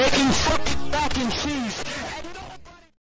making